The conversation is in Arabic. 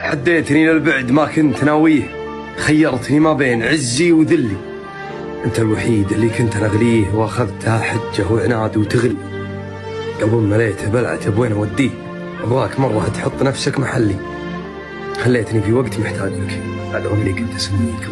حديتني للبعد ما كنت ناويه خيرتني ما بين عزي وذلي. أنت الوحيد اللي كنت اغليه وأخذتها حجة وعناد وتغلي. قبل مليته بلعته بوين اوديه أبغاك مرة تحط نفسك محلي. خليتني في وقت محتاجك. على عمري كنت اسميك